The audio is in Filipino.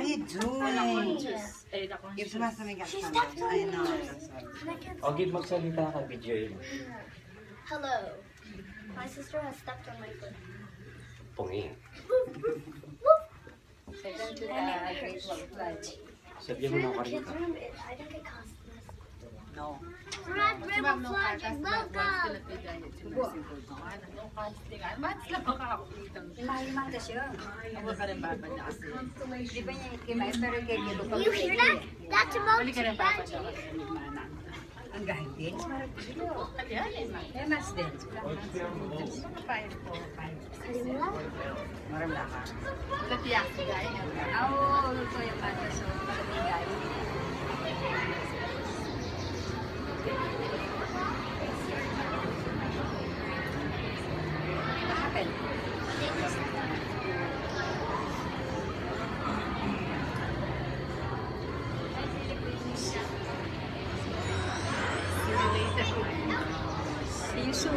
are you doing? Ako. Give sumasamig at something. I know. I'm sorry. O, give magsalita ka, video yun. Hello. My sister has stepped on my foot. Pungin. Second to the great wall flight. Sabihan mo na ako Kids rito. room, it- I think it costs less. No. Red River Flag is welcome. Mahal-mahal ka siya. Ako ka rin babanda kasi. Di ba niya ikimay, pero kay Kilo pa. You hear that? That's about ka to babanda bad. kasi. Ang gahit din. Kaya, eh, ma. Mas din. Five, four, five. Maram lang ha. Tatiyak, gaya niya. Ah, Oo, 林秀。